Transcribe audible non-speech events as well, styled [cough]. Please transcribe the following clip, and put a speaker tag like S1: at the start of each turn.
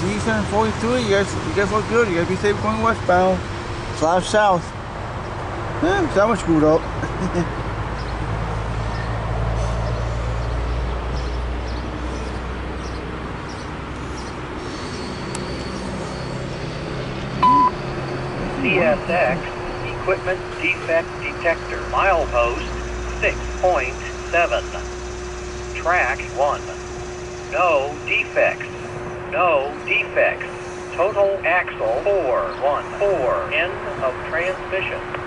S1: 42. You guys, you guys look good. You gotta be safe going westbound. Slash south. Yeah, that much screwed up. [laughs]
S2: CSX Equipment Defect Detector. Milepost 6.7. Track 1. No defects. No defects. Total axle 414. End of transmission.